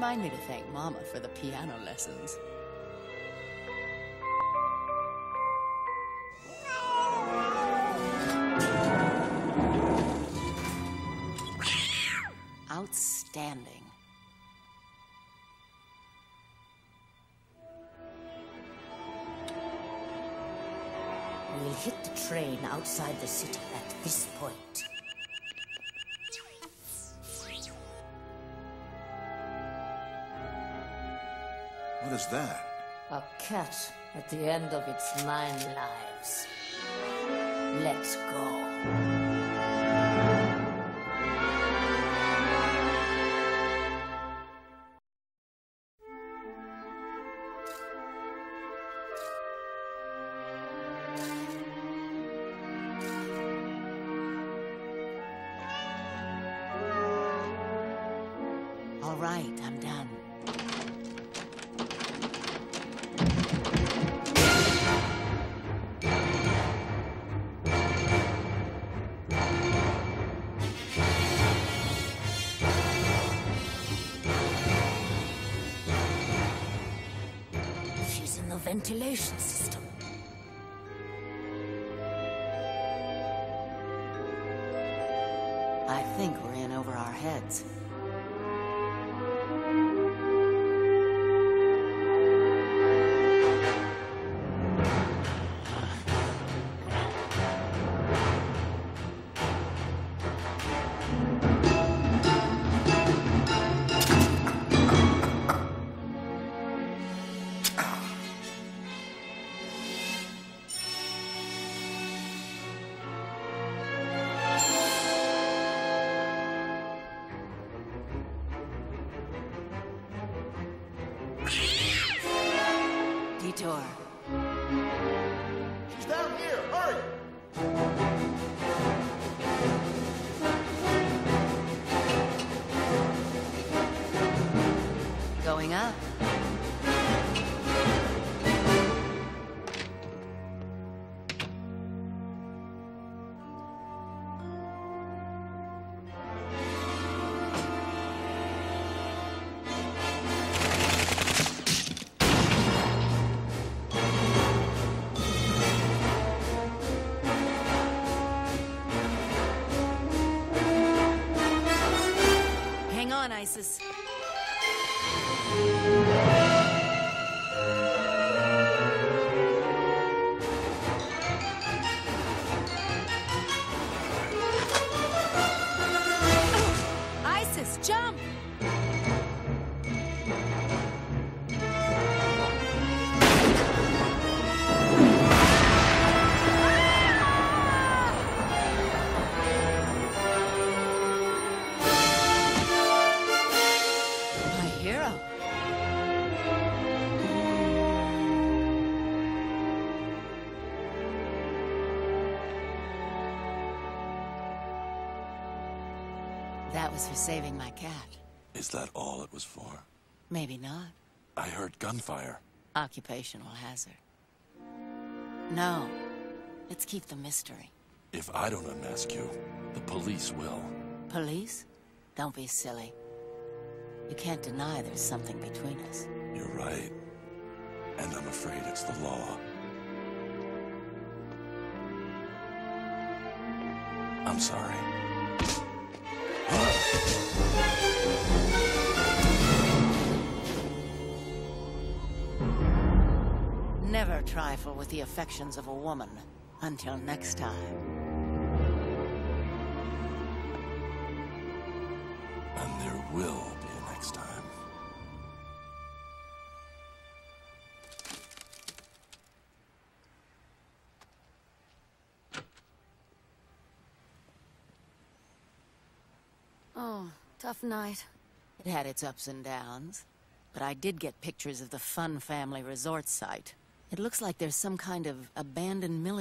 remind me to thank Mama for the piano lessons. Outstanding. We'll hit the train outside the city at this point. What is that? A cat at the end of its nine lives. Let's go. All right, I'm done. The ventilation system. I think we're in over our heads. Services. That was for saving my cat. Is that all it was for? Maybe not. I heard gunfire. Occupational hazard. No. Let's keep the mystery. If I don't unmask you, the police will. Police? Don't be silly. You can't deny there's something between us. You're right. And I'm afraid it's the law. I'm sorry. Never trifle with the affections of a woman. Until next time. And there will be a next time. Tough night. It had its ups and downs. But I did get pictures of the Fun Family Resort site. It looks like there's some kind of abandoned military.